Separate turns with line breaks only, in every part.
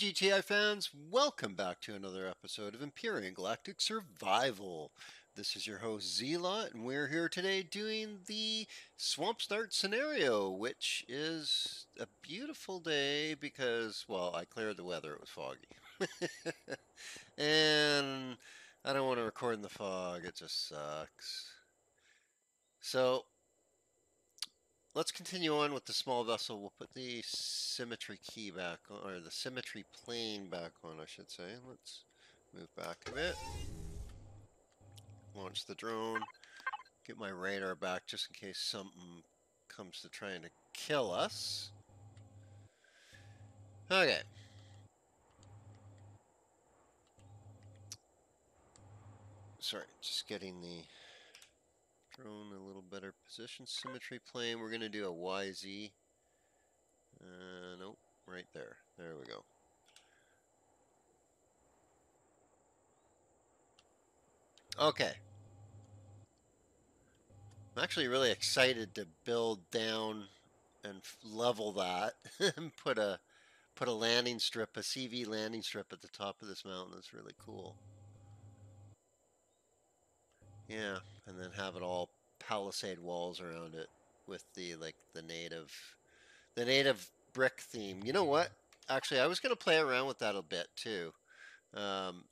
GTI fans, welcome back to another episode of Empyrion Galactic Survival. This is your host Zealot, and we're here today doing the Swamp Start scenario, which is a beautiful day because, well, I cleared the weather, it was foggy. and I don't want to record in the fog, it just sucks. So, let's continue on with the small vessel. We'll put the symmetry key back on, or the symmetry plane back on, I should say. Let's move back a bit. Launch the drone. Get my radar back just in case something comes to trying to kill us. Okay. Sorry, just getting the a little better position. Symmetry plane, we're going to do a YZ. Uh, nope, right there. There we go. Okay. I'm actually really excited to build down and level that and put a put a landing strip, a CV landing strip at the top of this mountain. That's really cool. Yeah, and then have it all palisade walls around it with the like the native the native brick theme. You know what? Actually, I was going to play around with that a bit too. Um,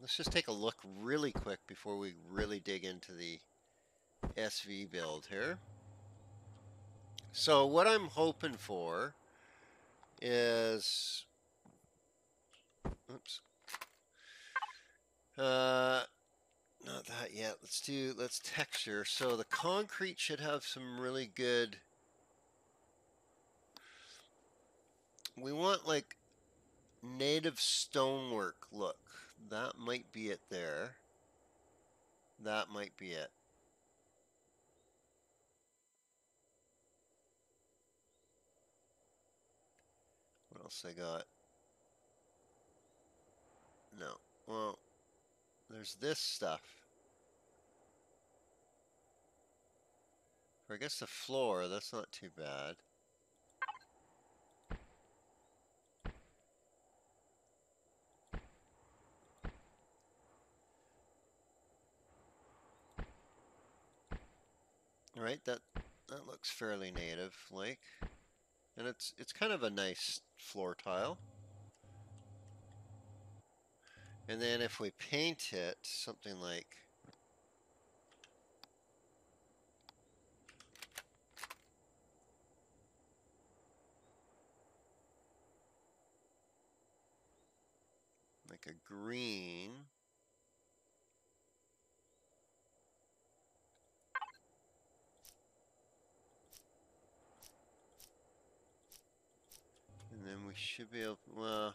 let's just take a look really quick before we really dig into the SV build here. So what I'm hoping for is oops uh, not that yet. Let's do, let's texture. So the concrete should have some really good, we want like native stonework look. That might be it there. That might be it. What else I got? No. Well, there's this stuff. I guess the floor, that's not too bad. Right, that that looks fairly native like. And it's it's kind of a nice floor tile. And then if we paint it something like like a green. And then we should be able well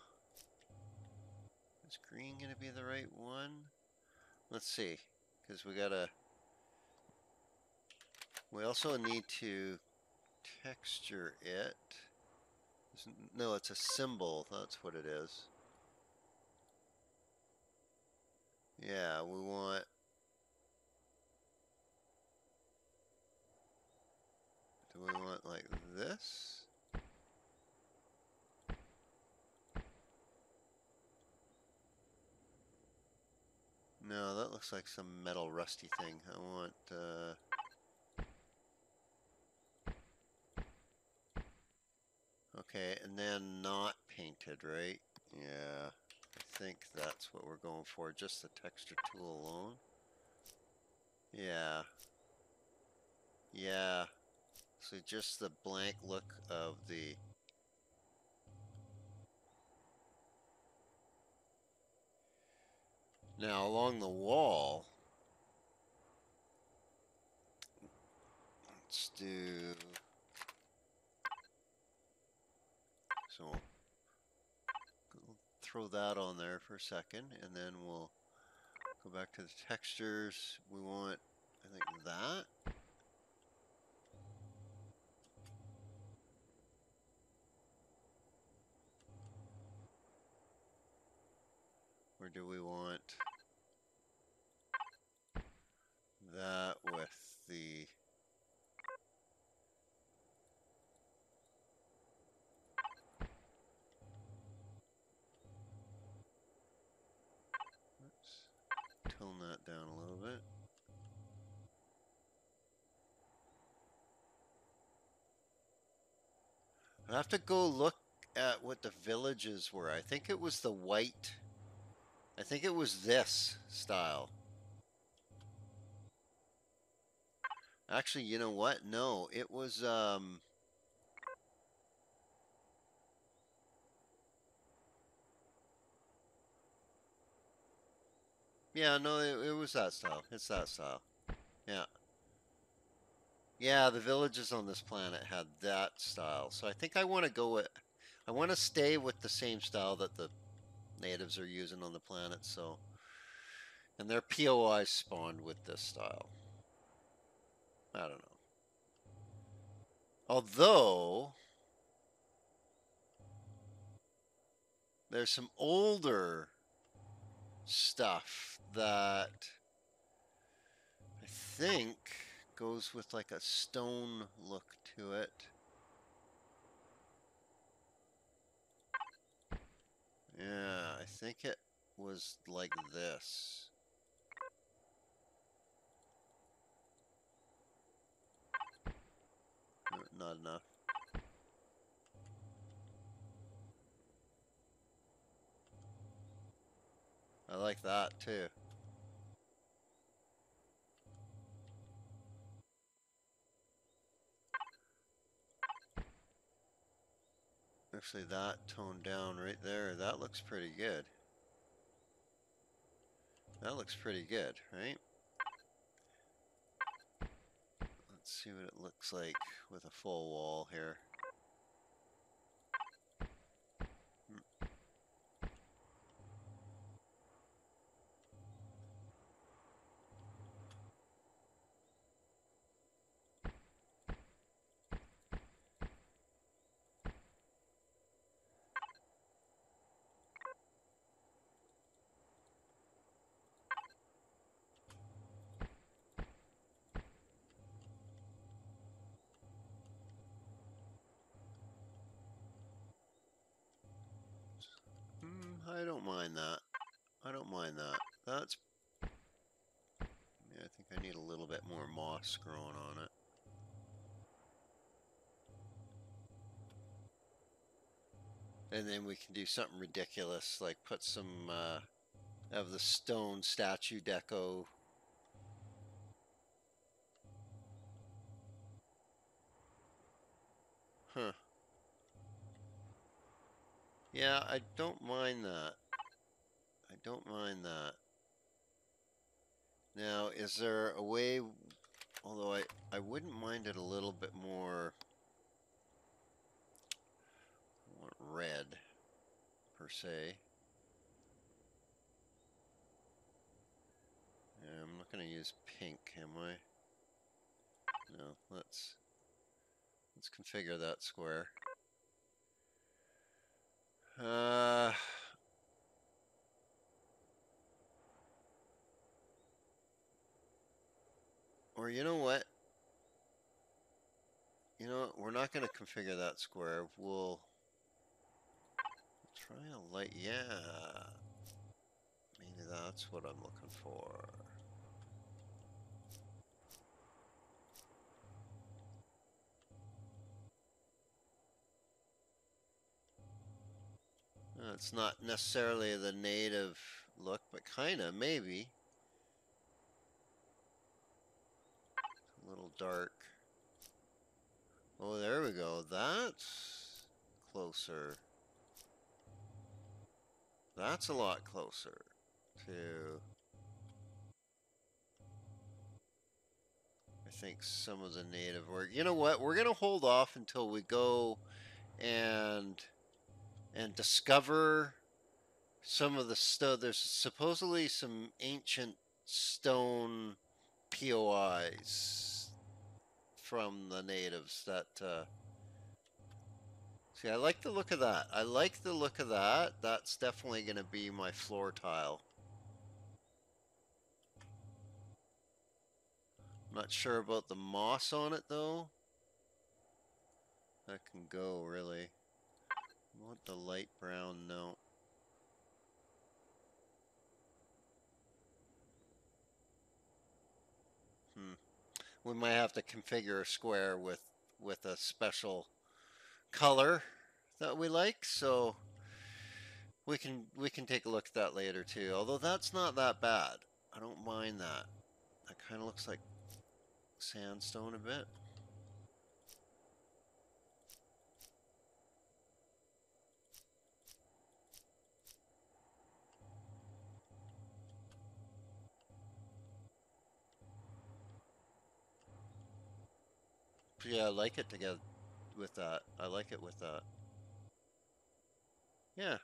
green going to be the right one? Let's see, because we got to... We also need to texture it. No, it's a symbol. That's what it is. Yeah, we want... Do we want like this? No, that looks like some metal rusty thing. I want, uh... Okay, and then not painted, right? Yeah, I think that's what we're going for, just the texture tool alone. Yeah. Yeah. So just the blank look of the Now along the wall, let's do, so we'll throw that on there for a second and then we'll go back to the textures. We want, I think that. Or do we want that with the... Let's tone that down a little bit. I have to go look at what the villages were. I think it was the white. I think it was this style. Actually, you know what? No, it was um Yeah, no, it, it was that style. It's that style. Yeah. Yeah, the villages on this planet had that style. So I think I want to go with I want to stay with the same style that the natives are using on the planet, so and their POI spawned with this style. I don't know. Although there's some older stuff that I think goes with like a stone look to it. Yeah, I think it was like this. Not enough. I like that too. Actually, that toned down right there, that looks pretty good. That looks pretty good, right? Let's see what it looks like with a full wall here. I don't mind that. I don't mind that. That's... Yeah, I think I need a little bit more moss growing on it. And then we can do something ridiculous, like put some uh, of the stone statue deco. Huh. Yeah, I don't mind that. I don't mind that. Now, is there a way, although I, I wouldn't mind it a little bit more want red, per se. Yeah, I'm not going to use pink, am I? No, let's, let's configure that square. Uh, or you know what? You know what? We're not going to configure that square. We'll try a light. Yeah. Maybe that's what I'm looking for. Uh, it's not necessarily the native look, but kinda, maybe. a little dark. Oh, there we go. That's closer. That's a lot closer to... I think some of the native work. You know what? We're going to hold off until we go and and discover some of the stuff. There's supposedly some ancient stone POIs from the natives that. Uh, see, I like the look of that. I like the look of that. That's definitely going to be my floor tile. Not sure about the moss on it though. That can go really. Want the light brown, no. Hmm. we might have to configure a square with with a special color that we like. So we can we can take a look at that later too. Although that's not that bad. I don't mind that. That kind of looks like sandstone a bit. Yeah, I like it together with that. I like it with that. Yeah,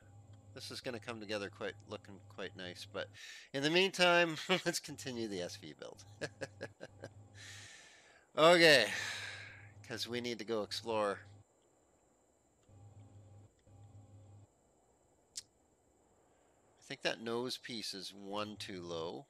this is going to come together quite looking quite nice. But in the meantime, let's continue the SV build. okay, because we need to go explore. I think that nose piece is one too low.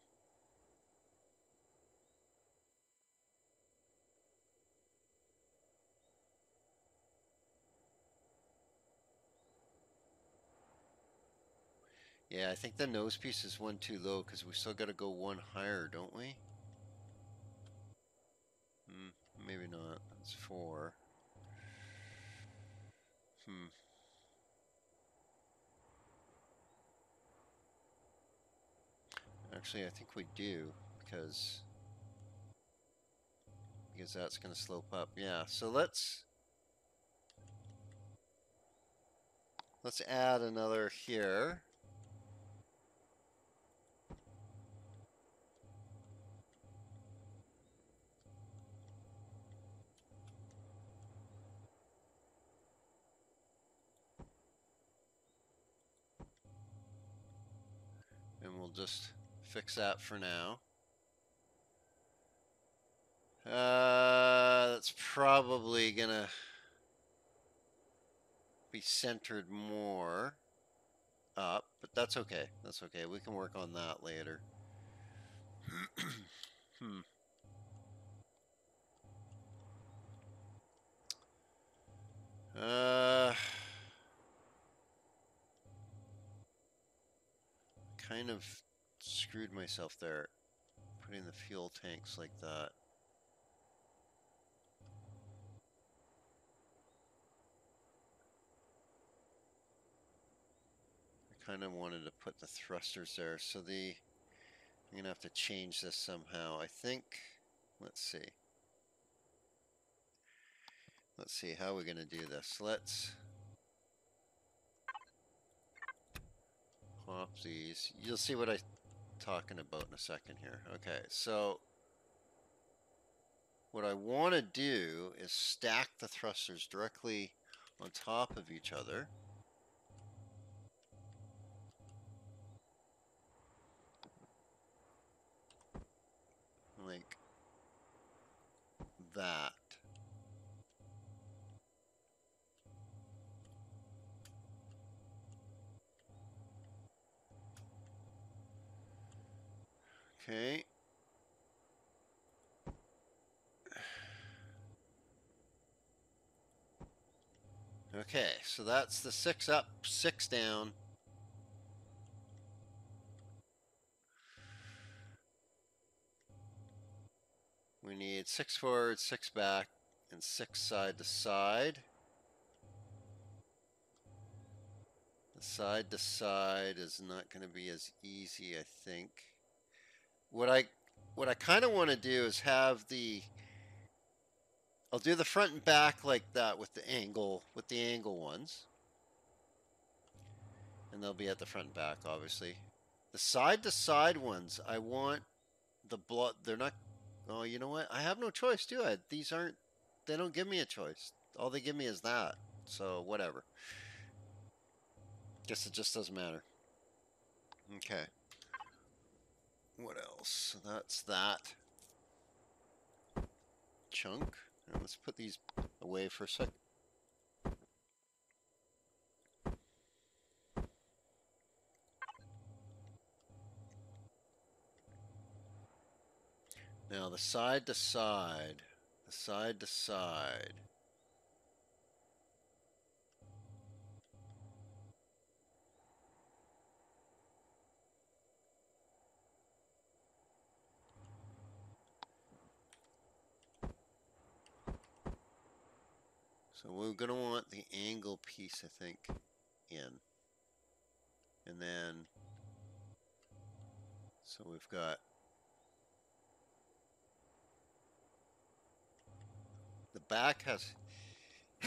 Yeah, I think the nose piece is one too low because we still got to go one higher, don't we? Hmm, maybe not. That's four. Hmm. Actually, I think we do because because that's going to slope up. Yeah, so let's let's add another here. just fix that for now. Uh, that's probably gonna be centered more up, but that's okay. That's okay. We can work on that later. hmm. Uh, kind of screwed myself there putting the fuel tanks like that. I kind of wanted to put the thrusters there so the I'm gonna have to change this somehow. I think let's see. Let's see how we're gonna do this? Let's pop these. You'll see what I talking about in a second here. Okay, so what I want to do is stack the thrusters directly on top of each other. Like that. Okay. Okay, so that's the six up, six down. We need six forward, six back, and six side to side. The side to side is not going to be as easy, I think. What I what I kind of want to do is have the I'll do the front and back like that with the angle with the angle ones. And they'll be at the front and back obviously. The side to side ones, I want the blood they're not Oh, you know what? I have no choice, do I? These aren't they don't give me a choice. All they give me is that. So, whatever. Guess it just doesn't matter. Okay what else? That's that chunk. Now let's put these away for a sec. Now the side to side, the side to side. So we're going to want the angle piece, I think, in. And then, so we've got the back has,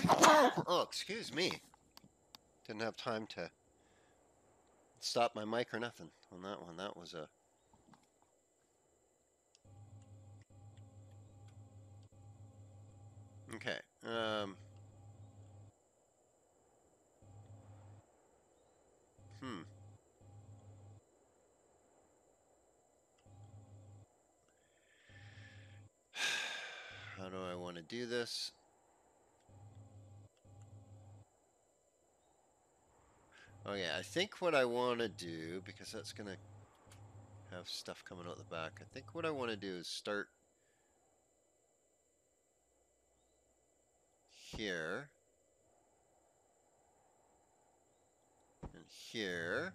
oh, excuse me. Didn't have time to stop my mic or nothing on that one. That was a Okay. Um. Hmm. How do I want to do this? Oh yeah, I think what I want to do, because that's going to have stuff coming out the back, I think what I want to do is start here. And here.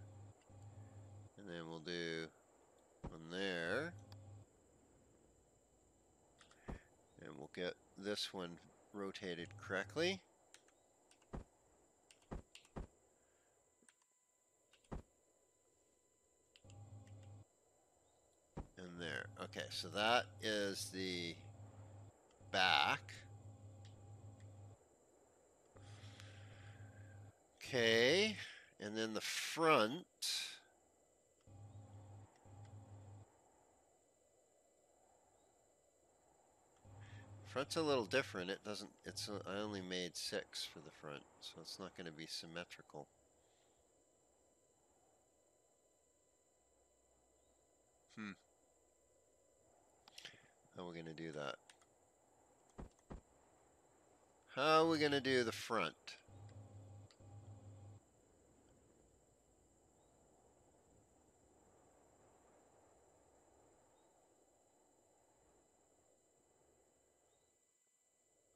And then we'll do one there. And we'll get this one rotated correctly. And there. Okay, so that is the back. Okay, and then the front. Front's a little different. It doesn't, it's, uh, I only made six for the front, so it's not going to be symmetrical. Hmm. How are we going to do that? How are we going to do the front?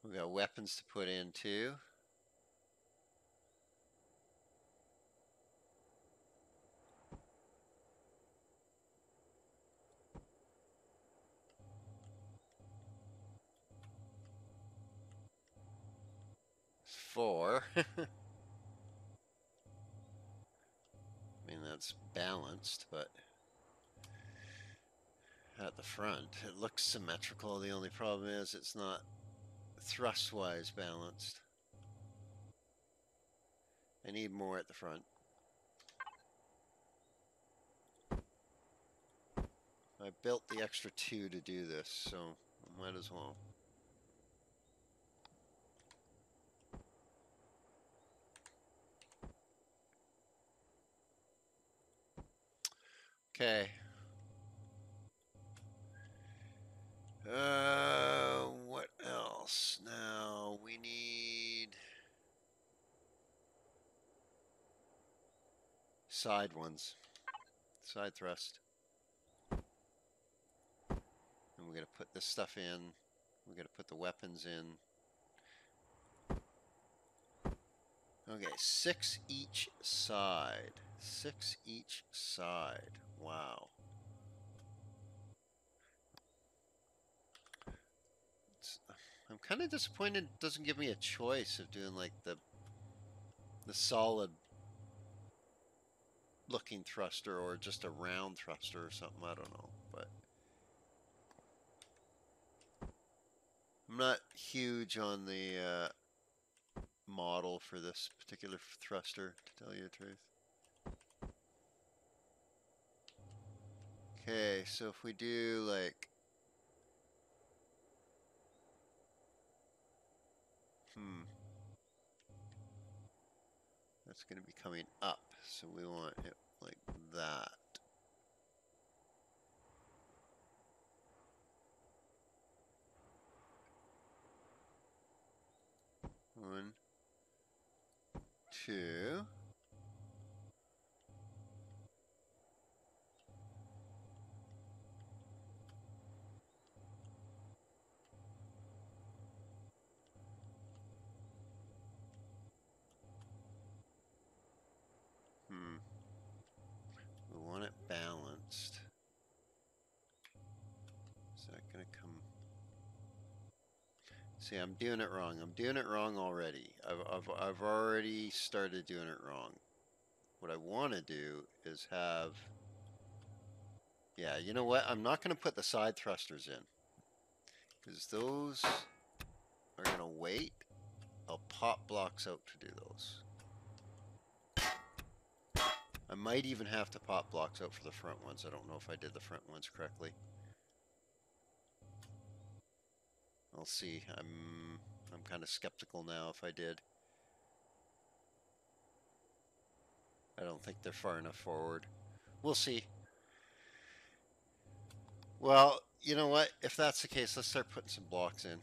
We got weapons to put in too. Four. I mean, that's balanced, but at the front, it looks symmetrical. The only problem is it's not thrust-wise balanced. I need more at the front. I built the extra two to do this, so I might as well. Okay. Uh, what else? Now we need side ones, side thrust. And we're gonna put this stuff in. We're gonna put the weapons in. Okay, six each side. Six each side. Wow. I'm kind of disappointed it doesn't give me a choice of doing like the the solid looking thruster or just a round thruster or something. I don't know, but I'm not huge on the uh, model for this particular thruster, to tell you the truth. Okay, so if we do like Hmm. That's going to be coming up, so we want it like that. One, two. Hmm. We want it balanced. Is that going to come? See, I'm doing it wrong. I'm doing it wrong already. I've, I've, I've already started doing it wrong. What I want to do is have... Yeah, you know what? I'm not going to put the side thrusters in. Because those are going to wait. I'll pop blocks out to do those. I might even have to pop blocks out for the front ones. I don't know if I did the front ones correctly. I'll see. I'm I'm kind of skeptical now if I did. I don't think they're far enough forward. We'll see. Well, you know what? If that's the case, let's start putting some blocks in.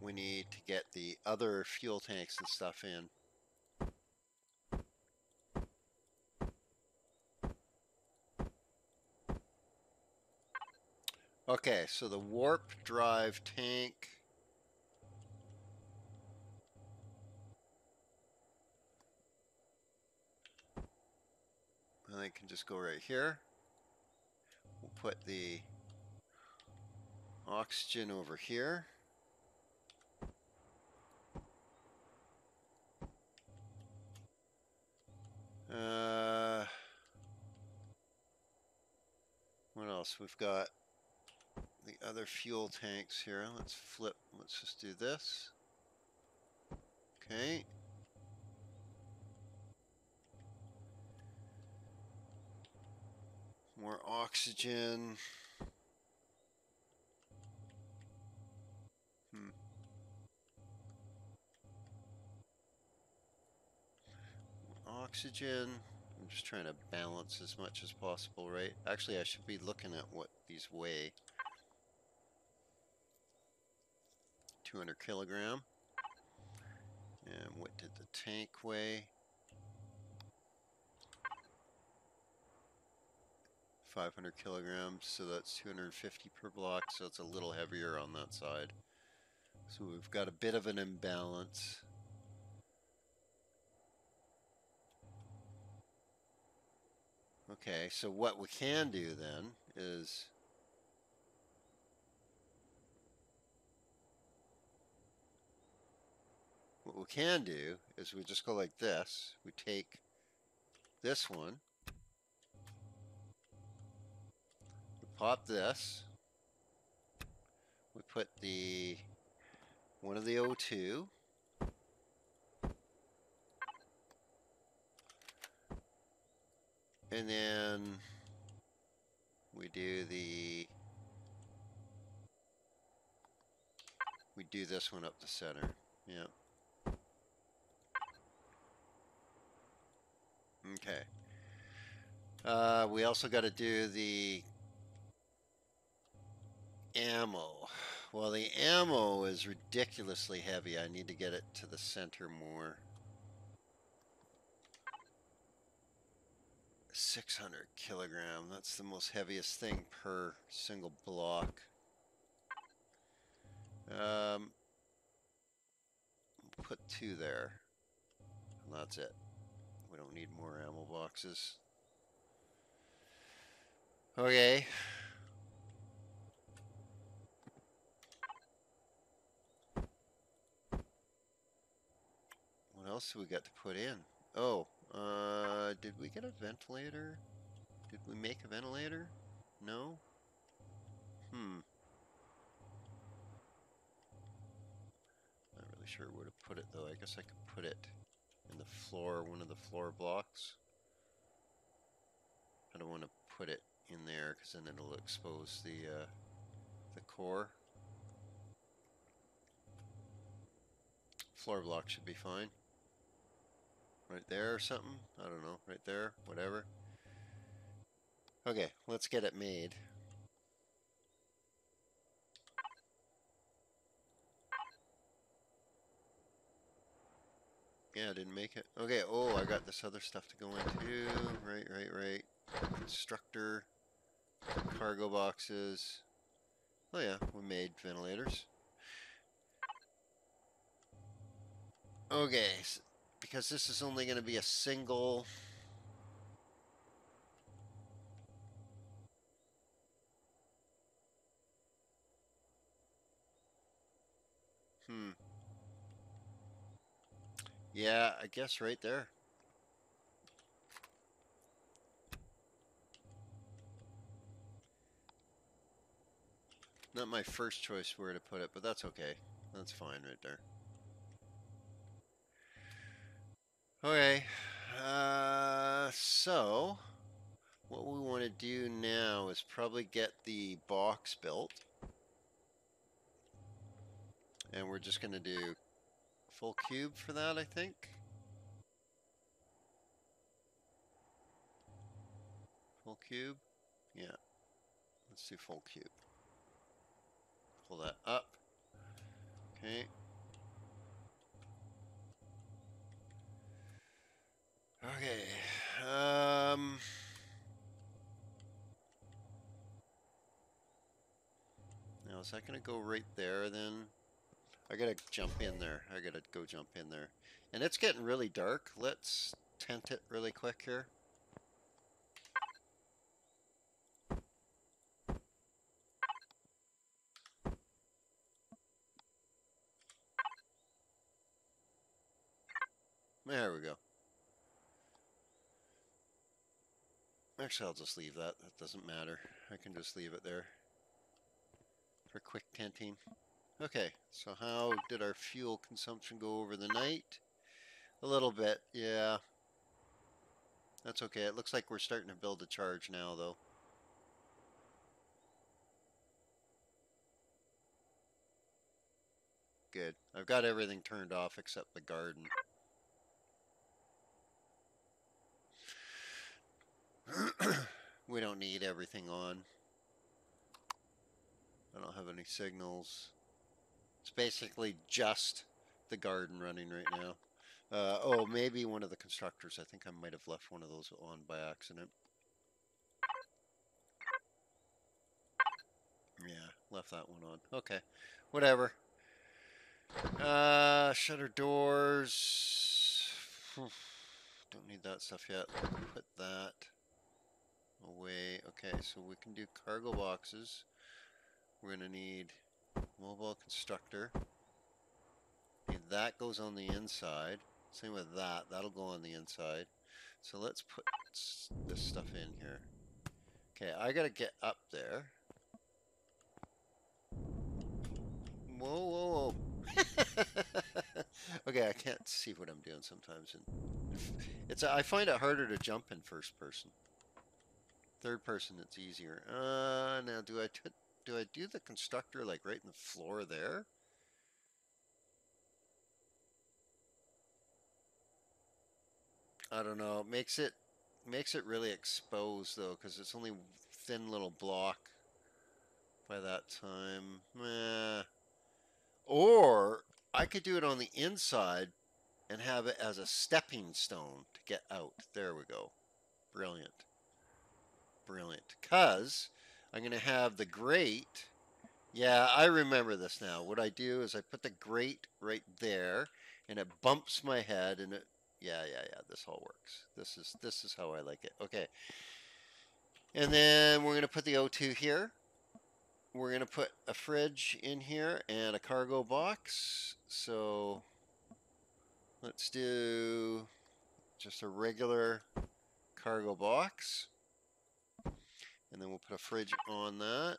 We need to get the other fuel tanks and stuff in. Okay, so the warp drive tank. And I can just go right here. We'll put the oxygen over here. Uh, what else? We've got the other fuel tanks here. Let's flip. Let's just do this. Okay. More oxygen. Hmm. Oxygen. I'm just trying to balance as much as possible, right? Actually, I should be looking at what these weigh. 200 kilogram. And what did the tank weigh? 500 kilograms, so that's 250 per block, so it's a little heavier on that side. So we've got a bit of an imbalance. Okay, so what we can do then is What we can do is we just go like this. We take this one. We pop this. We put the one of the O2. And then we do the we do this one up the center. Yep. Okay. Uh, we also got to do the ammo. Well, the ammo is ridiculously heavy. I need to get it to the center more. 600 kilogram. That's the most heaviest thing per single block. Um, put two there. And that's it. We don't need more ammo boxes. Okay. What else do we got to put in? Oh, uh, did we get a ventilator? Did we make a ventilator? No? Hmm. Not really sure where to put it though. I guess I could put it in the floor, one of the floor blocks. I don't want to put it in there because then it'll expose the uh, the core. Floor block should be fine. Right there or something? I don't know. Right there? Whatever. Okay, let's get it made. Yeah, I didn't make it. Okay, oh, I got this other stuff to go into. Right, right, right. Constructor. Cargo boxes. Oh yeah, we made ventilators. Okay, so because this is only going to be a single... Hmm. Yeah, I guess right there. Not my first choice where to put it, but that's okay. That's fine right there. Okay, uh, so what we want to do now is probably get the box built. And we're just going to do full cube for that, I think. Full cube? Yeah. Let's do full cube. Pull that up. Okay. Okay. Um. Now, is that going to go right there then? I gotta jump in there. I gotta go jump in there. And it's getting really dark. Let's tent it really quick here. There we go. Actually, I'll just leave that. That doesn't matter. I can just leave it there for quick tenting. Okay, so how did our fuel consumption go over the night? A little bit, yeah. That's okay. It looks like we're starting to build a charge now, though. Good. I've got everything turned off except the garden. we don't need everything on. I don't have any signals. It's basically just the garden running right now. Uh, oh, maybe one of the constructors. I think I might have left one of those on by accident. Yeah, left that one on. Okay, whatever. Uh, shutter doors. Don't need that stuff yet. Put that away. Okay, so we can do cargo boxes. We're going to need mobile constructor. Okay, that goes on the inside. Same with that. That'll go on the inside. So let's put this stuff in here. Okay, I gotta get up there. Whoa, whoa, whoa. okay, I can't see what I'm doing sometimes. And it's I find it harder to jump in first person. Third person, it's easier. Uh, now do I do I do the constructor like right in the floor there? I don't know. It makes it makes it really exposed though, because it's only thin little block by that time. Meh. Or I could do it on the inside and have it as a stepping stone to get out. There we go. Brilliant. Brilliant. Because I'm going to have the grate. Yeah, I remember this now. What I do is I put the grate right there, and it bumps my head, and it. Yeah, yeah, yeah. This all works. This is this is how I like it. Okay. And then we're going to put the O2 here. We're going to put a fridge in here and a cargo box. So let's do just a regular cargo box. And then we'll put a fridge on that.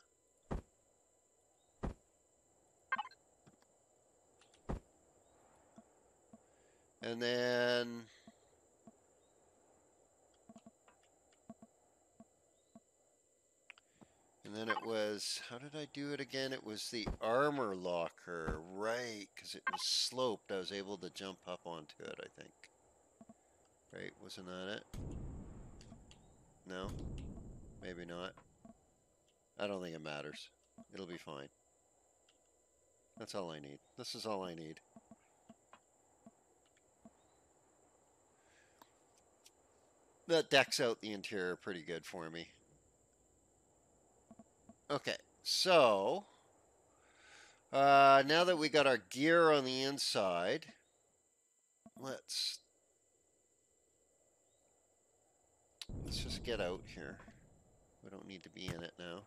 And then And then it was, how did I do it again? It was the armor locker, right, because it was sloped. I was able to jump up onto it, I think. Right, wasn't that it? No? Maybe not. I don't think it matters. It'll be fine. That's all I need. This is all I need. That decks out the interior pretty good for me. Okay, so uh, now that we got our gear on the inside, let's let's just get out here. Don't need to be in it now.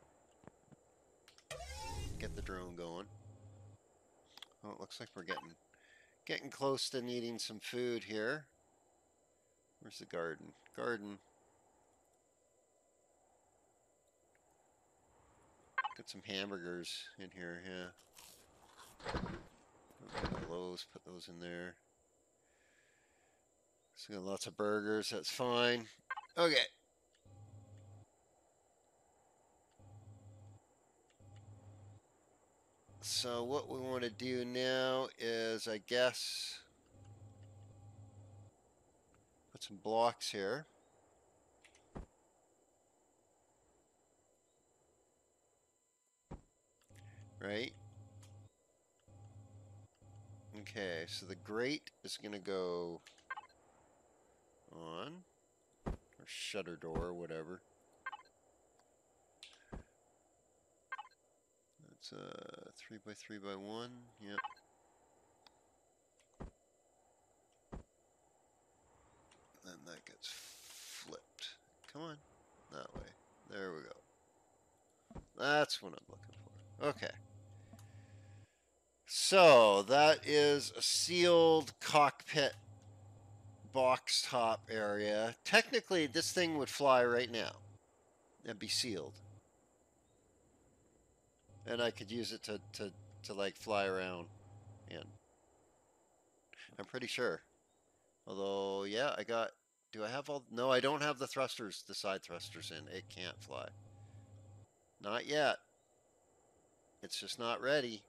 Get the drone going. Oh, it looks like we're getting getting close to needing some food here. Where's the garden? Garden. Got some hamburgers in here, yeah. Those, put those in there. So got lots of burgers, that's fine. Okay. So what we want to do now is, I guess, put some blocks here. Right? Okay, so the grate is going to go on, or shutter door, whatever. Uh, 3 by 3 by 1, yep. Then that gets flipped. Come on, that way. There we go. That's what I'm looking for. Okay. So that is a sealed cockpit box top area. Technically, this thing would fly right now and be sealed. And I could use it to, to, to like fly around in. I'm pretty sure. Although, yeah, I got, do I have all, no, I don't have the thrusters, the side thrusters in. It can't fly. Not yet. It's just not ready.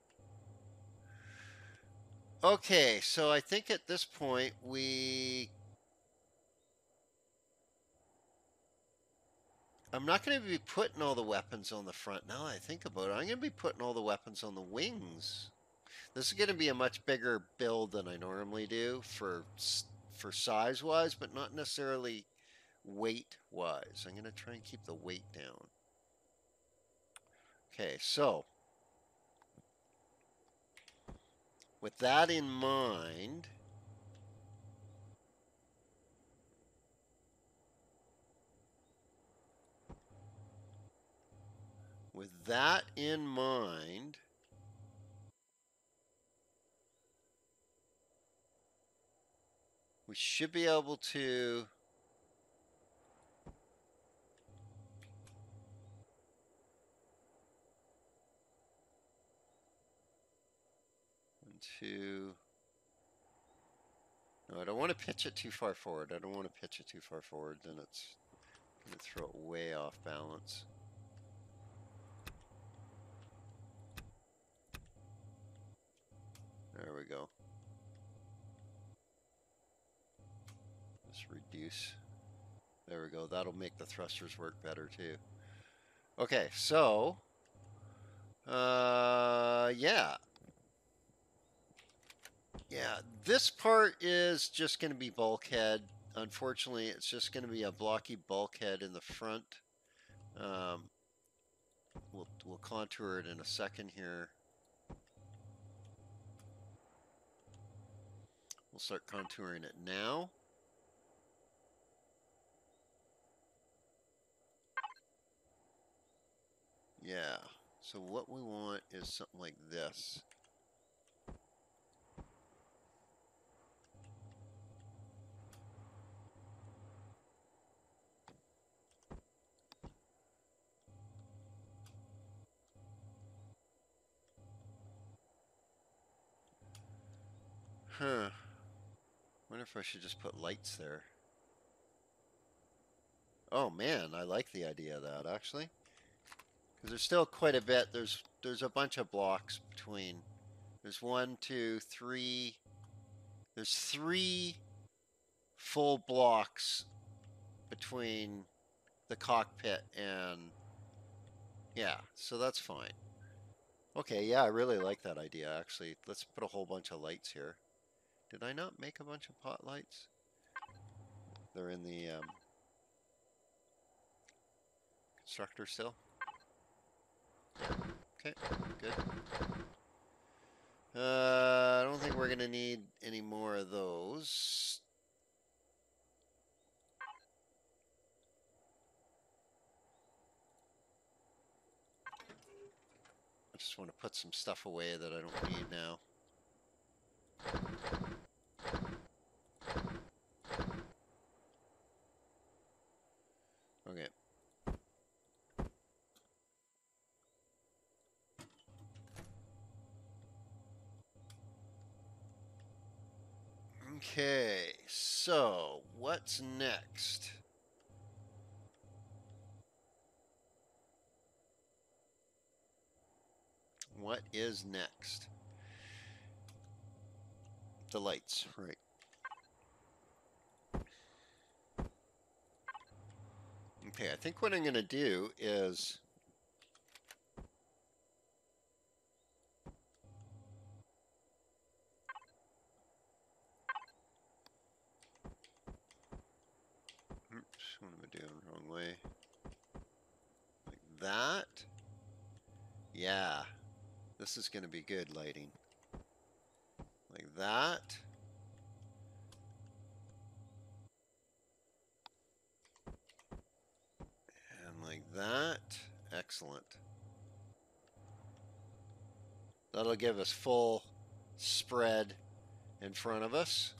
Okay, so I think at this point we... I'm not going to be putting all the weapons on the front now I think about it. I'm going to be putting all the weapons on the wings. This is going to be a much bigger build than I normally do for for size-wise, but not necessarily weight-wise. I'm going to try and keep the weight down. Okay, so With that in mind, that in mind, we should be able to to... No, I don't want to pitch it too far forward. I don't want to pitch it too far forward. Then it's going to throw it way off balance. There we go. Just reduce. There we go. That'll make the thrusters work better too. Okay, so... Uh, yeah. Yeah, this part is just going to be bulkhead. Unfortunately, it's just going to be a blocky bulkhead in the front. Um, we'll, we'll contour it in a second here. We'll start contouring it now. Yeah, so what we want is something like this. Huh. I wonder if I should just put lights there. Oh man, I like the idea of that actually. Because there's still quite a bit. There's there's a bunch of blocks between. There's one, two, three. There's three full blocks between the cockpit and yeah, so that's fine. Okay, yeah, I really like that idea actually. Let's put a whole bunch of lights here. Did I not make a bunch of pot lights? They're in the um, constructor still. Okay, good. Uh, I don't think we're going to need any more of those. I just want to put some stuff away that I don't need now. Okay. Okay, so what's next? What is next? The lights, right. Okay, I think what I'm going to do is Oops, what am I doing? Wrong way. Like that. Yeah. This is going to be good lighting. Like that. And like that. Excellent. That'll give us full spread in front of us.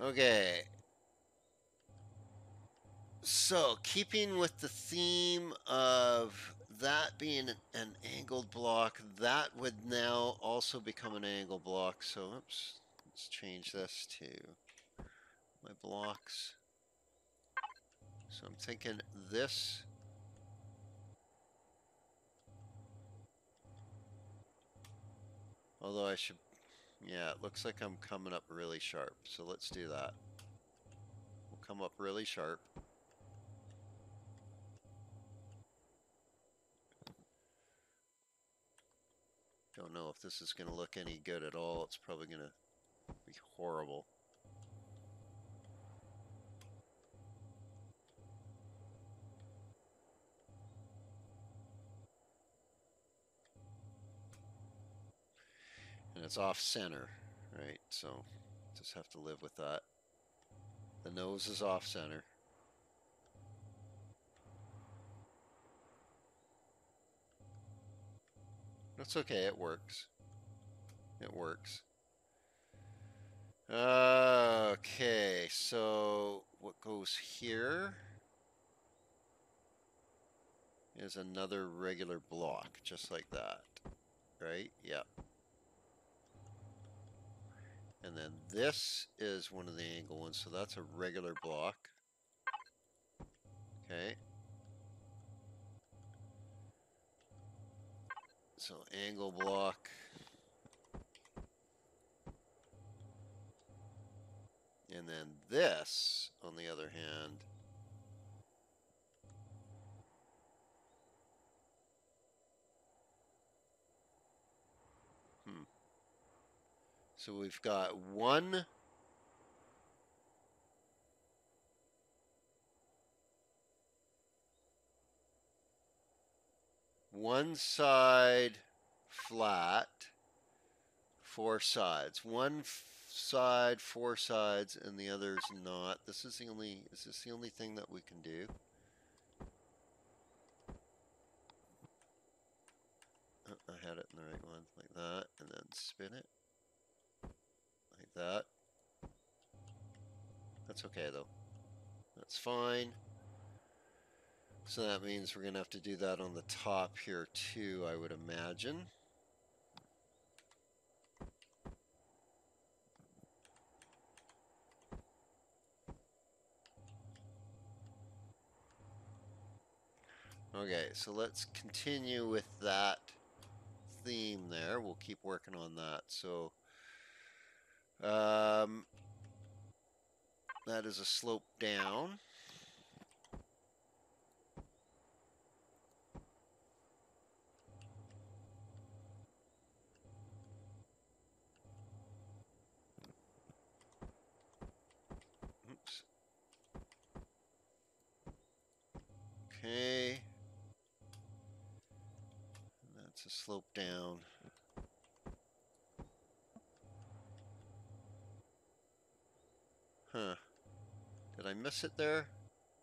Okay. So, keeping with the theme of that being an angled block, that would now also become an angle block. So, oops, let's change this to my blocks. So I'm thinking this. Although I should, yeah, it looks like I'm coming up really sharp. So let's do that. We'll come up really sharp. Don't know if this is going to look any good at all. It's probably going to be horrible. And it's off center, right? So just have to live with that. The nose is off center. That's okay, it works. It works. Okay, so what goes here is another regular block, just like that. Right? Yep. And then this is one of the angle ones, so that's a regular block. Okay. So angle block. And then this, on the other hand, hmm. So we've got one one side flat, four sides. One side, four sides, and the other's not. This is the only, is this the only thing that we can do? Oh, I had it in the right one, like that, and then spin it. Like that. That's okay though. That's fine. So that means we're going to have to do that on the top here too, I would imagine. Okay, so let's continue with that theme there. We'll keep working on that. So, um, that is a slope down. Okay. And that's a slope down. Huh. Did I miss it there?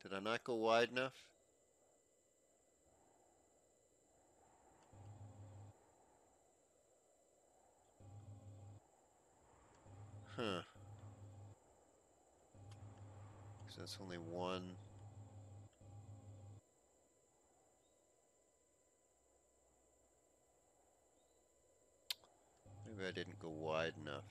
Did I not go wide enough? Huh. So that's only one. wide enough.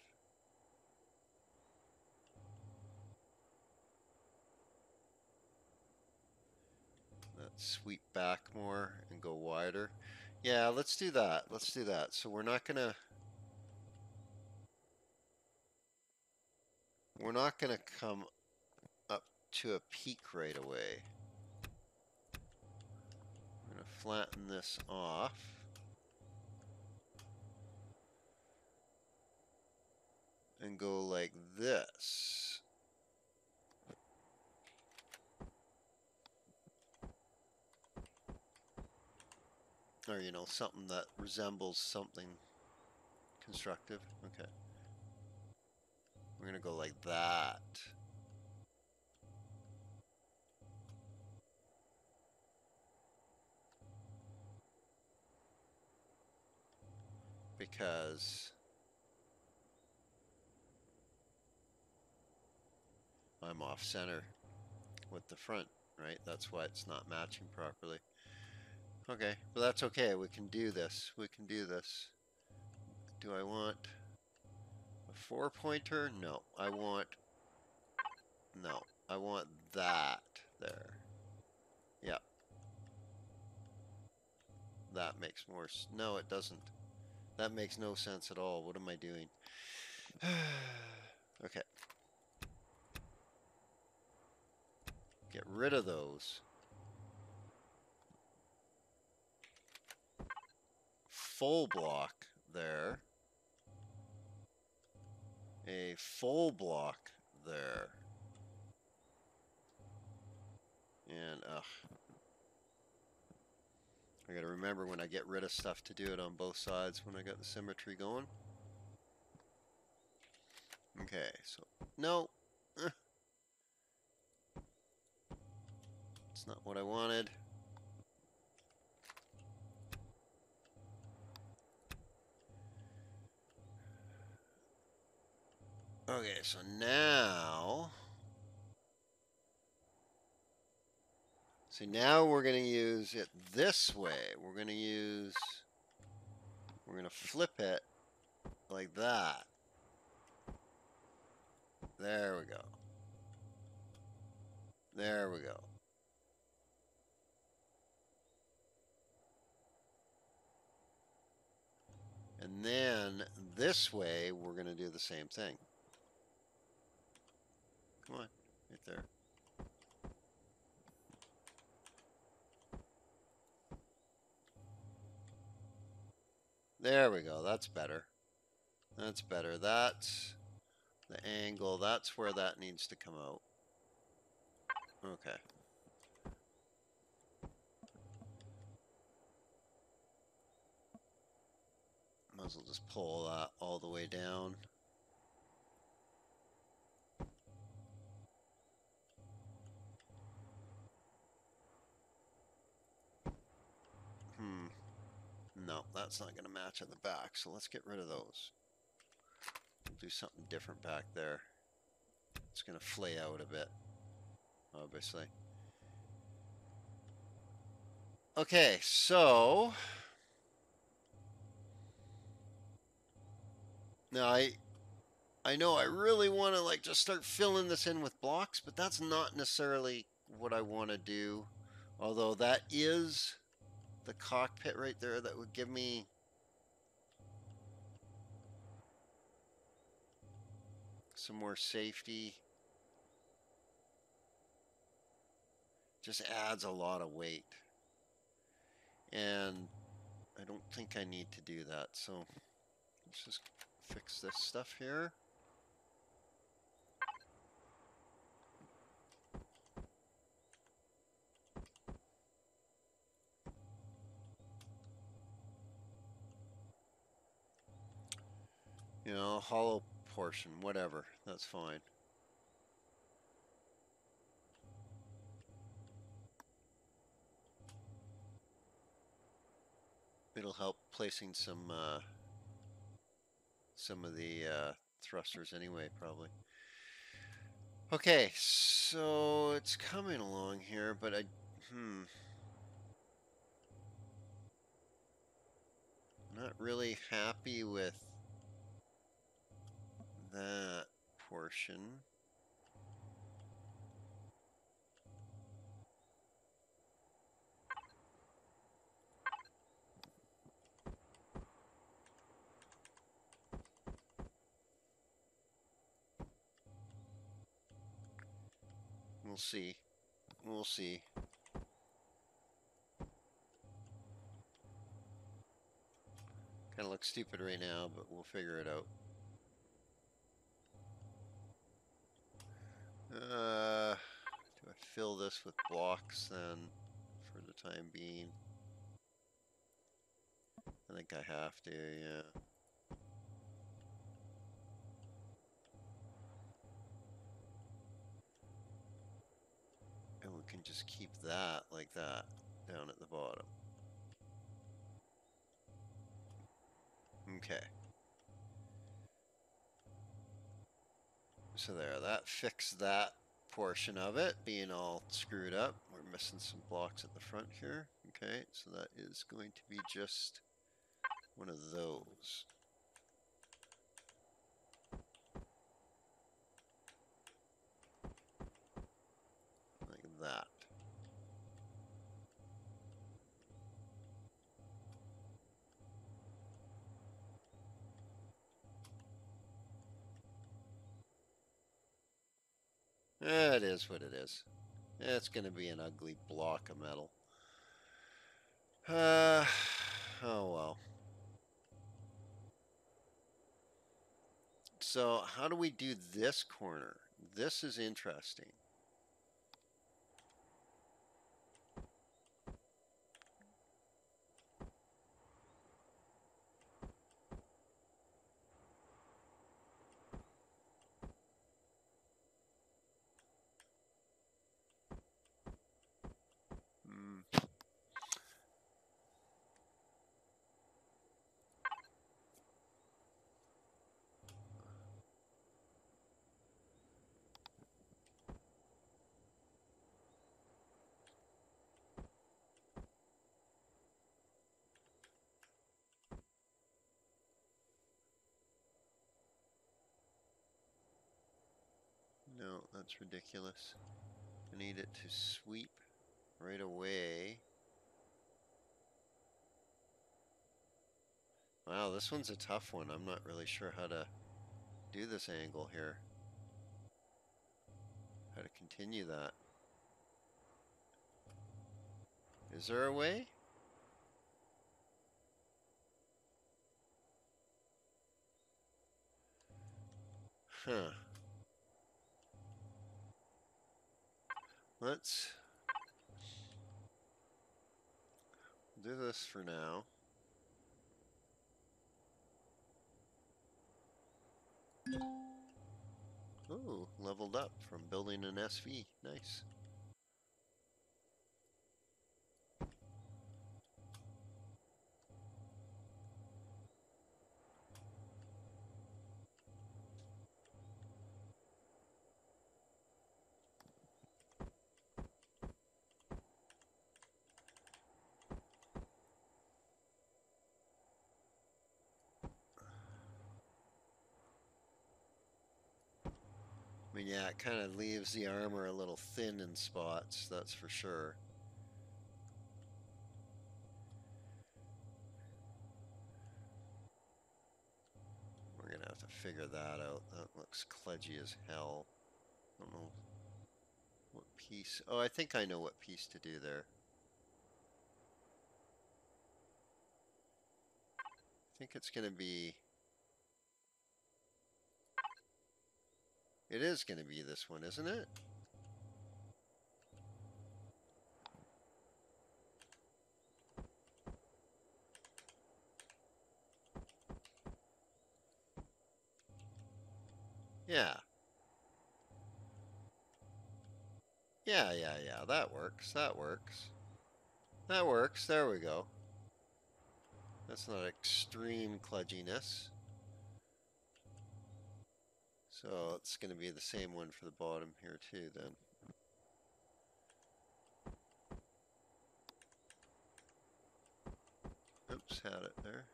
Let's sweep back more and go wider. Yeah, let's do that. Let's do that. So we're not going to... We're not going to come up to a peak right away. I'm going to flatten this off. And go like this. Or, you know, something that resembles something constructive. Okay. We're going to go like that. Because I'm off center with the front, right? That's why it's not matching properly. Okay, but that's okay. We can do this. We can do this. Do I want a four pointer? No. I want, no. I want that there. Yep. That makes more, no it doesn't. That makes no sense at all. What am I doing? okay. Get rid of those. Full block there. A full block there. And, ugh. I gotta remember when I get rid of stuff to do it on both sides when I got the symmetry going. Okay, so, no. It's not what I wanted. Okay, so now... See, now we're going to use it this way. We're going to use... We're going to flip it like that. There we go. There we go. And then this way, we're going to do the same thing. Come on, right there. There we go, that's better. That's better. That's the angle. That's where that needs to come out. Okay. Might as well just pull all the way down. Hmm. No, that's not going to match at the back, so let's get rid of those. We'll do something different back there. It's going to flay out a bit, obviously. Okay, so Now I I know I really want to like just start filling this in with blocks, but that's not necessarily what I want to do. Although that is the cockpit right there that would give me some more safety. Just adds a lot of weight. And I don't think I need to do that, so let's just fix this stuff here. You know, hollow portion, whatever, that's fine. It'll help placing some uh, some of the uh, thrusters anyway, probably. Okay, so it's coming along here, but I, hmm. Not really happy with that portion. See. We'll see. Kind of looks stupid right now, but we'll figure it out. Uh, do I fill this with blocks then for the time being? I think I have to, yeah. And we can just keep that like that down at the bottom. Okay. So there, that fixed that portion of it being all screwed up. We're missing some blocks at the front here. Okay, so that is going to be just one of those. Like that. It is what it is. It's going to be an ugly block of metal. Uh, oh well. So how do we do this corner? This is interesting. Hmm. No, that's ridiculous. I need it to sweep right away. Wow, this one's a tough one. I'm not really sure how to do this angle here. How to continue that. Is there a way? Huh. Let's do this for now. Ooh, leveled up from building an SV. Nice. Yeah, it kind of leaves the armor a little thin in spots, that's for sure. We're gonna have to figure that out. That looks kludgy as hell. I don't know what piece. Oh, I think I know what piece to do there. I think it's gonna be. It is going to be this one, isn't it? Yeah. Yeah, yeah, yeah, that works, that works. That works, there we go. That's not extreme kludginess. So it's going to be the same one for the bottom here too then. Oops, had it there.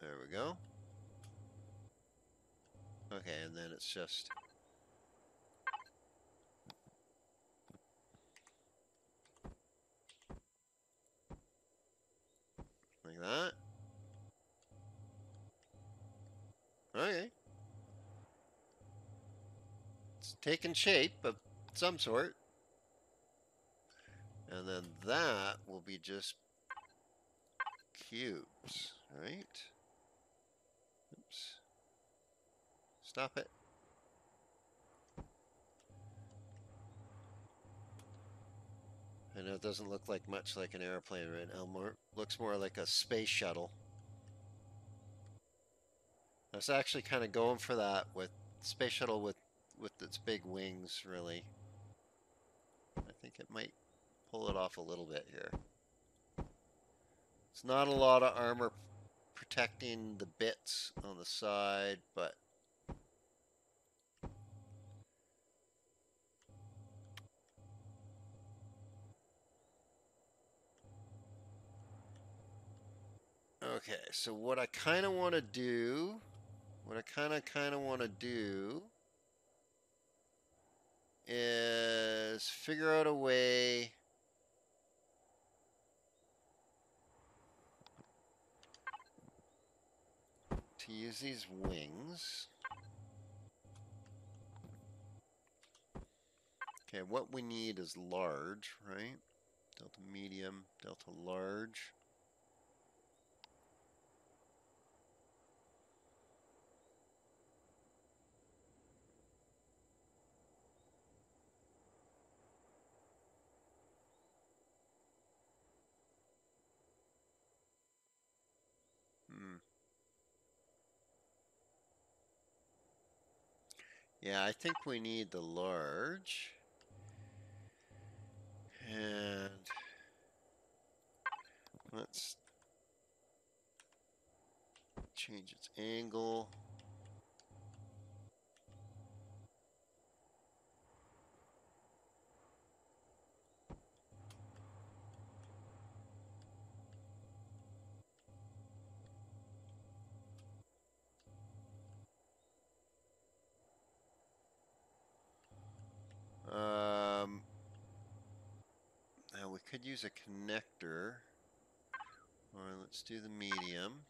There we go. Okay, and then it's just... Like that. Okay. It's taking shape, of some sort. And then that will be just cubes, right? Oops. Stop it. I know it doesn't look like much like an airplane right now. More looks more like a space shuttle. I was actually kind of going for that with space shuttle with with its big wings, really. I think it might pull it off a little bit here. It's not a lot of armor protecting the bits on the side, but Okay, so what I kind of want to do, what I kind of kind of want to do is figure out a way to use these wings. Okay, what we need is large, right? Delta medium, delta large. Hmm. Yeah, I think we need the large. And let's change its angle. Um, now we could use a connector, or let's do the medium.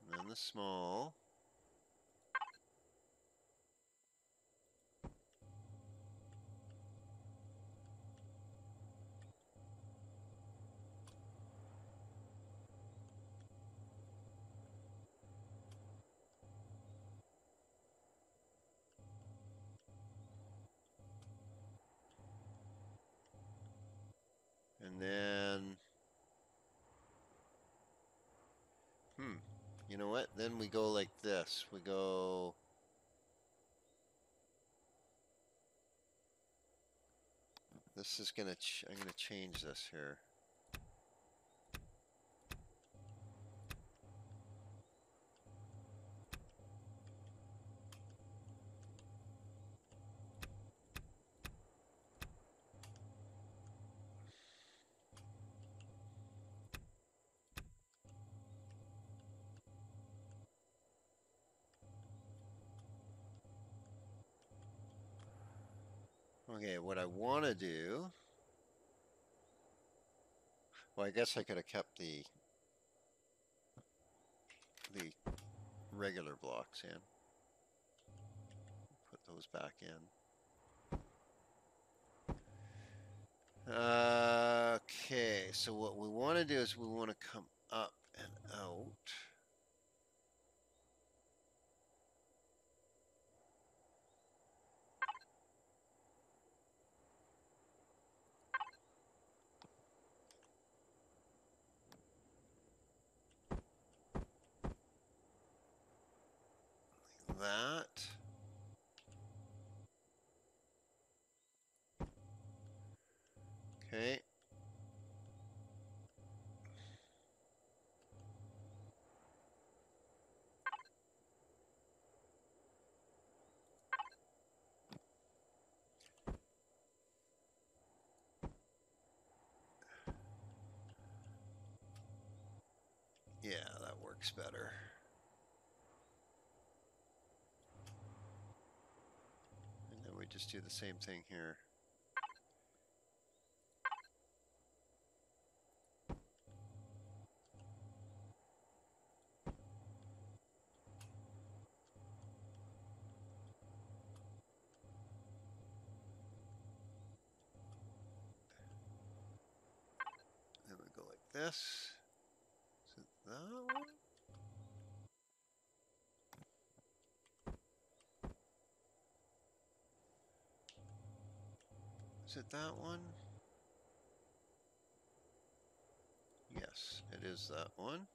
And then the small. And then, hmm, you know what? Then we go like this. We go. This is gonna. I'm gonna change this here. Okay, what I want to do. Well, I guess I could have kept the the regular blocks in. Put those back in. Okay, so what we want to do is we want to come up and out. better. And then we just do the same thing here. Then we go like this. That one? Yes, it is that one.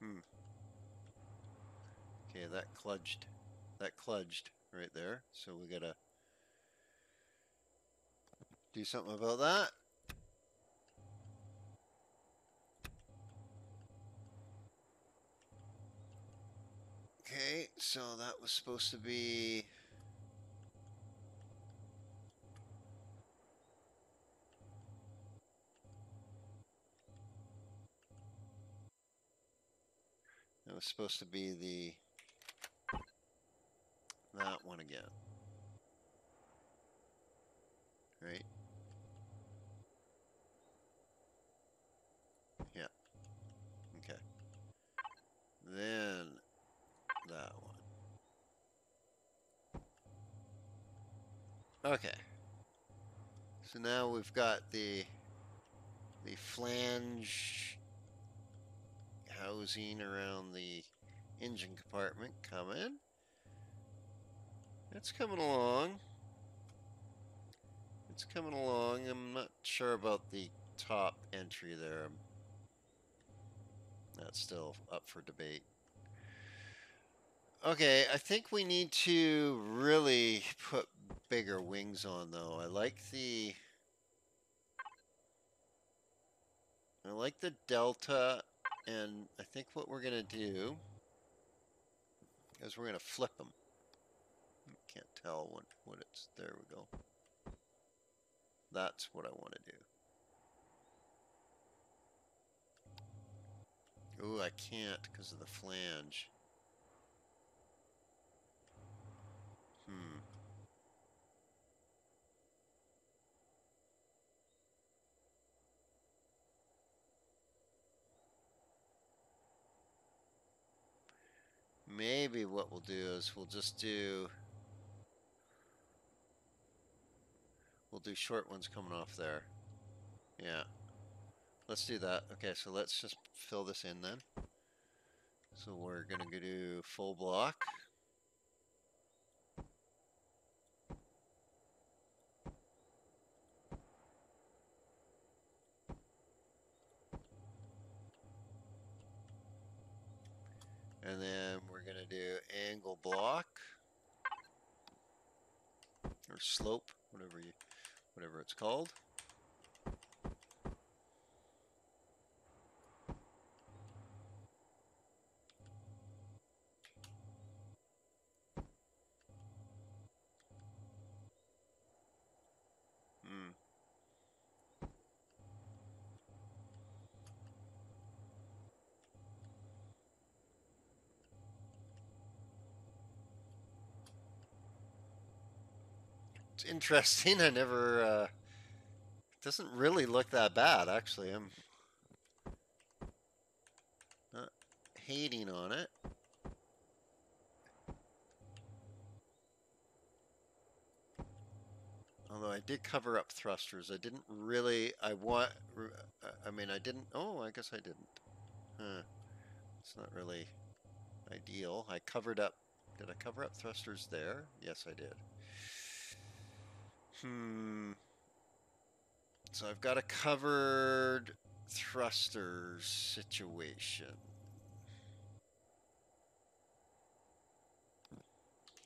Hmm. Okay, that cludged. That cludged right there. So we gotta do something about that. Okay, so that was supposed to be That was supposed to be the that one again. Right? Yeah. Okay. Then that one. Okay. So now we've got the the flange housing around the engine compartment coming. It's coming along. It's coming along. I'm not sure about the top entry there. That's still up for debate. Okay, I think we need to really put bigger wings on though. I like the I like the Delta and I think what we're gonna do is we're gonna flip them. Can't tell what, what it's, there we go. That's what I want to do. Ooh, I can't because of the flange. Hmm. Maybe what we'll do is we'll just do... We'll do short ones coming off there. Yeah. Let's do that. Okay, so let's just fill this in then. So we're going to go do full block. And then we're going to do angle block or slope, whatever you whatever it's called. Hmm. It's interesting. I never. Uh, it doesn't really look that bad, actually. I'm not hating on it. Although I did cover up thrusters. I didn't really. I want. I mean, I didn't. Oh, I guess I didn't. Huh. It's not really ideal. I covered up. Did I cover up thrusters there? Yes, I did. Hmm. So I've got a covered thrusters situation.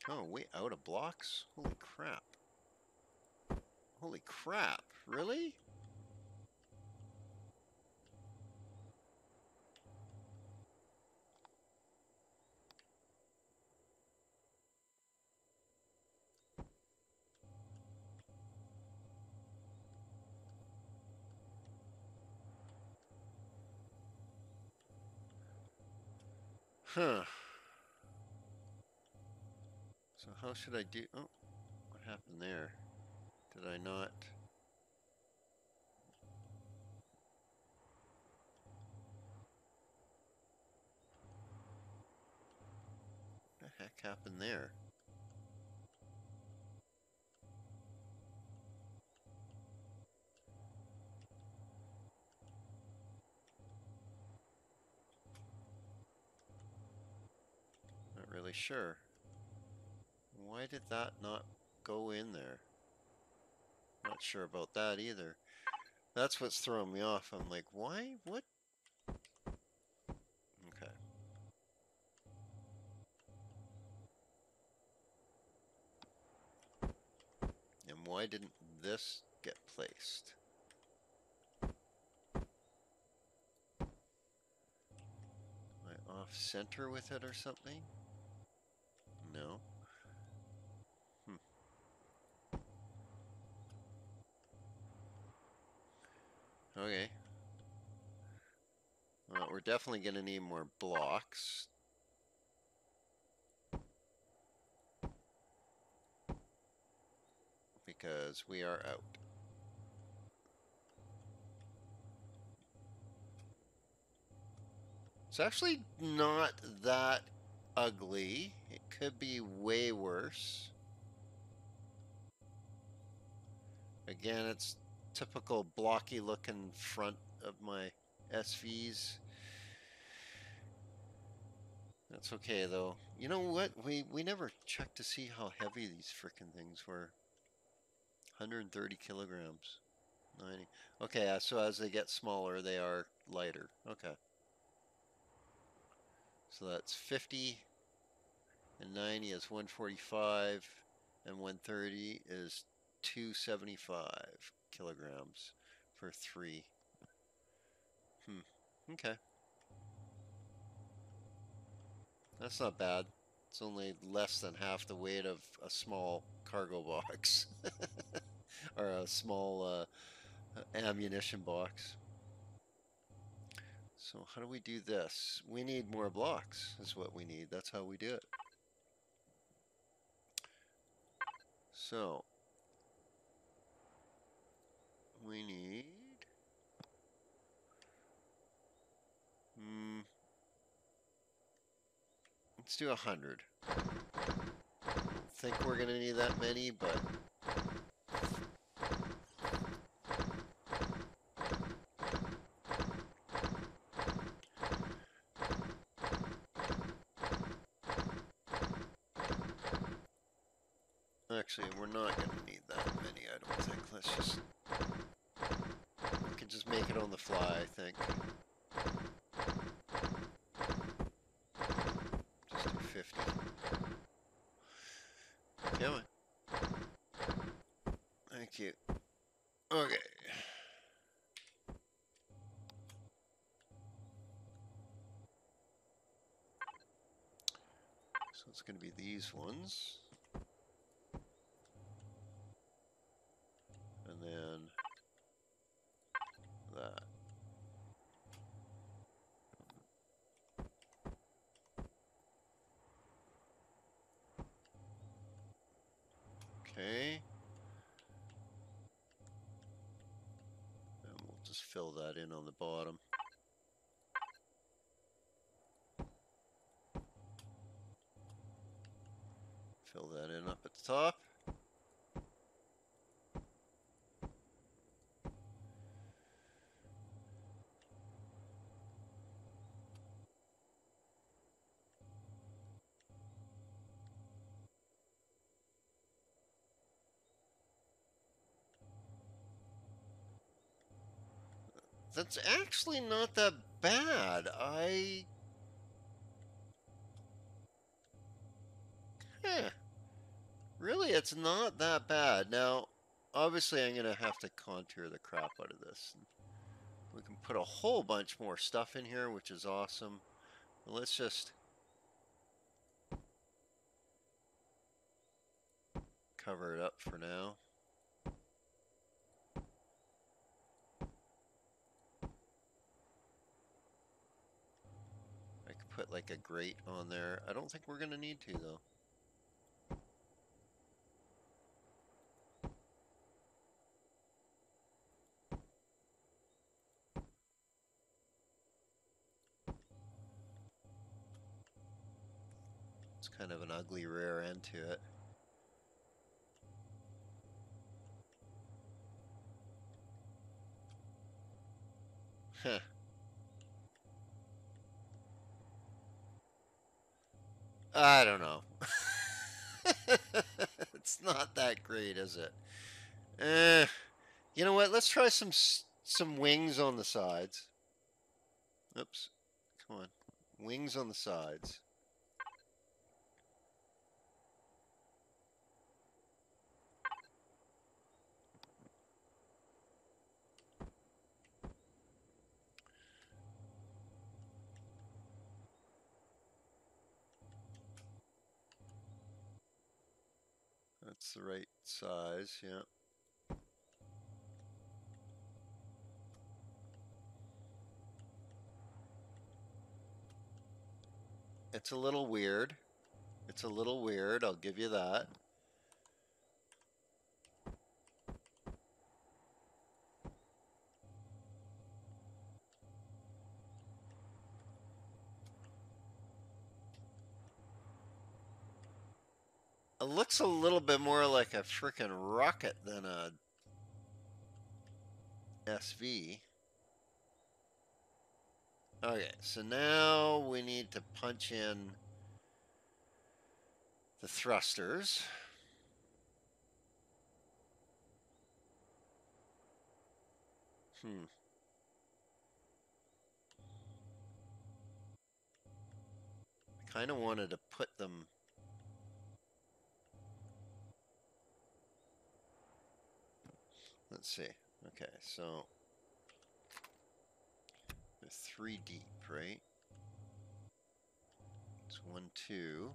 Oh, wait, out of blocks? Holy crap. Holy crap, really? Huh. So how should I do? Oh, what happened there? Did I not? What the heck happened there? Sure. Why did that not go in there? Not sure about that either. That's what's throwing me off. I'm like, why? What? Okay. And why didn't this get placed? Am I off center with it or something? No. Hmm. Okay. Well, we're definitely going to need more blocks. Because we are out. It's actually not that ugly. It could be way worse. Again, it's typical blocky looking front of my SVs. That's okay though. You know what? We we never checked to see how heavy these freaking things were. 130 kilograms. 90. Okay, uh, so as they get smaller, they are lighter. Okay. So that's 50 and 90 is 145 and 130 is 275 kilograms for three. Hmm. Okay. That's not bad. It's only less than half the weight of a small cargo box. or a small uh, ammunition box. So how do we do this? We need more blocks is what we need. That's how we do it. So we need... Hmm. Let's do a hundred. think we're gonna need that many, but... Actually, we're not gonna need that many, I don't think. Let's just We can just make it on the fly, I think. Just do 50. Come on. Thank you. Okay. So it's going to be these ones. And then that. Okay. And we'll just fill that in on the bottom. Fill that in up at the top. That's actually not that bad. I... Huh. Really, it's not that bad. Now, obviously I'm going to have to contour the crap out of this. We can put a whole bunch more stuff in here, which is awesome. let's just... cover it up for now. Put like a grate on there. I don't think we're going to need to though. It's kind of an ugly rear end to it. Huh. I don't know. it's not that great, is it? Eh, you know what? Let's try some some wings on the sides. Oops. Come on. Wings on the sides. That's the right size, yeah. It's a little weird. It's a little weird, I'll give you that. Looks a little bit more like a freaking rocket than a SV. Okay, so now we need to punch in the thrusters. Hmm. I kind of wanted to put them let's see okay so three deep, right? It's one, two.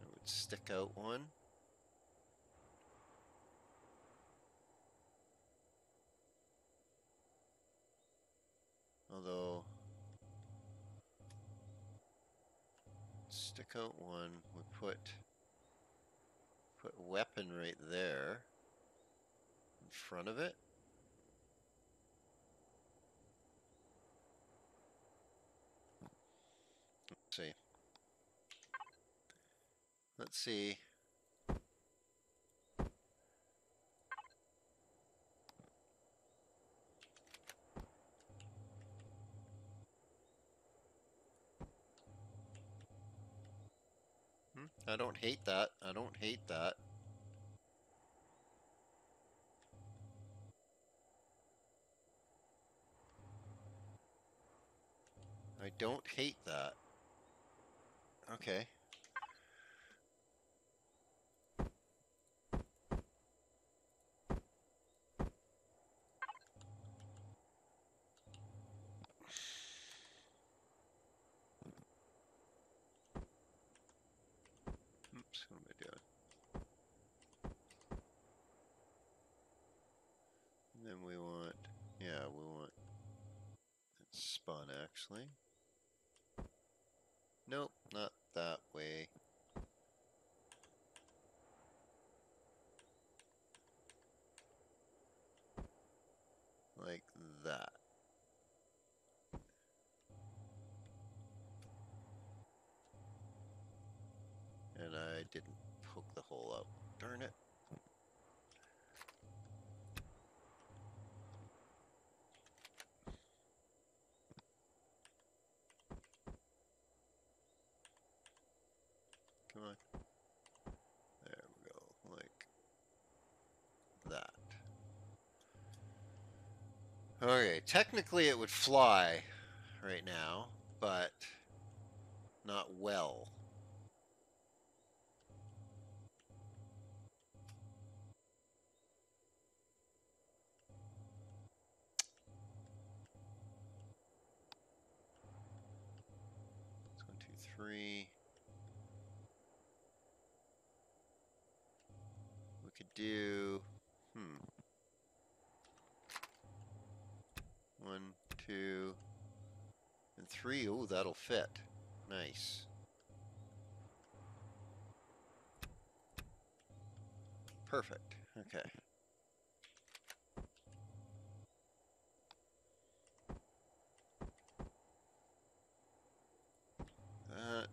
I would stick out one. Although, stick out one, we put, put weapon right there in front of it. Let's see. Let's see. Hmm, I don't hate that. I don't hate that. I don't hate that. Okay. Oops, what am I doing? And then we want, yeah, we want spun actually. Nope, not that way. Like that. And I didn't poke the hole out. Darn it. Come on. There we go, like that. Okay, technically it would fly right now, but not well. fit. Nice. Perfect. Okay. That.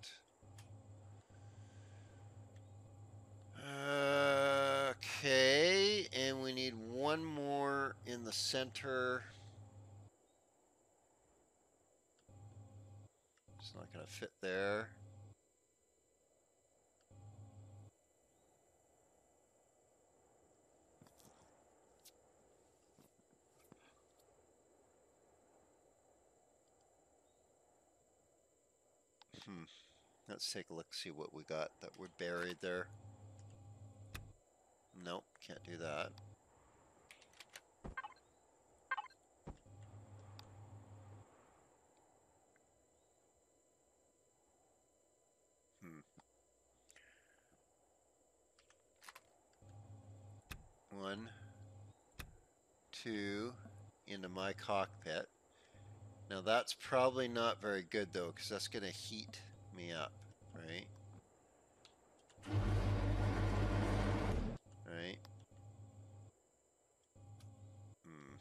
Okay, and we need one more in the center. It's not going to fit there. Hmm. Let's take a look, see what we got that we're buried there. Nope, can't do that. Hmm. One, two, into my cockpit. Now that's probably not very good though, because that's going to heat me up, right? Right? Hmm.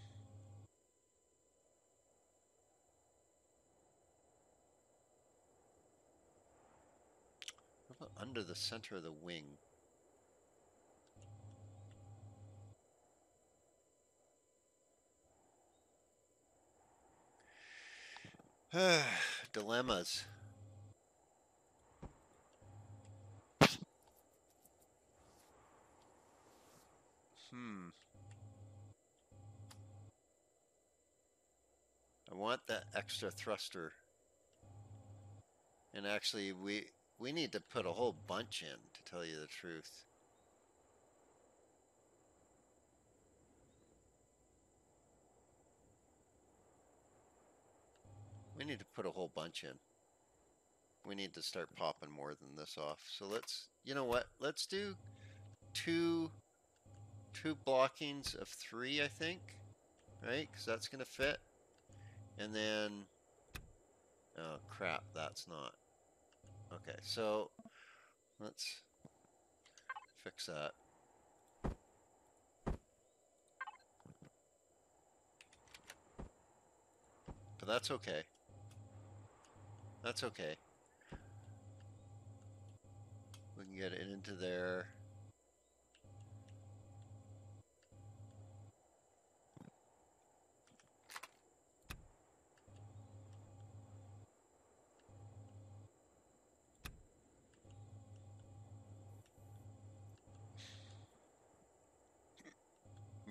Under the center of the wing? Dilemmas. Hmm. I want that extra thruster. And actually, we we need to put a whole bunch in, to tell you the truth. We need to put a whole bunch in. We need to start popping more than this off. So let's, you know what? Let's do two, two blockings of three, I think. Right? Because that's going to fit. And then, oh crap, that's not. Okay, so let's fix that. But that's okay. That's okay. We can get it into there.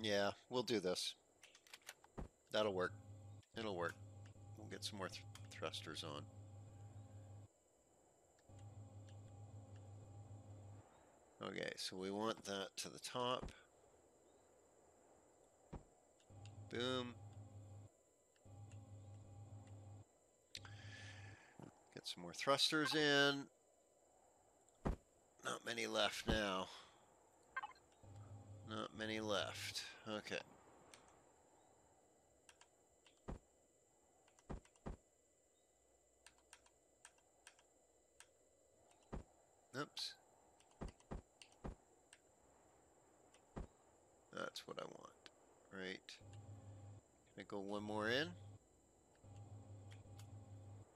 Yeah, we'll do this. That'll work. It'll work. We'll get some more th thrusters on. Okay, so we want that to the top. Boom. Get some more thrusters in. Not many left now. Not many left. Okay. Oops. That's what I want. Right. Can I go one more in?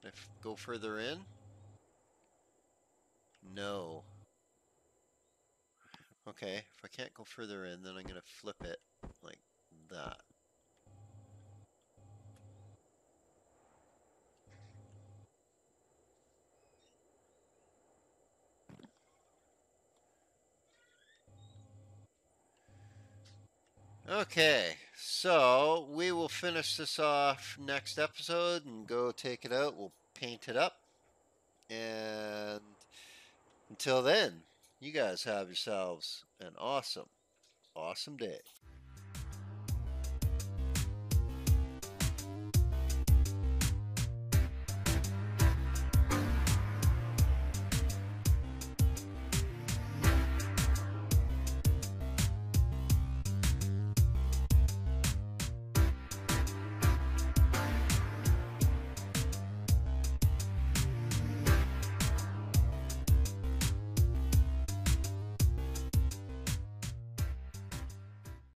Can If go further in? No. Okay, if I can't go further in, then I'm going to flip it like that. Okay, so we will finish this off next episode and go take it out. We'll paint it up. And until then, you guys have yourselves an awesome, awesome day.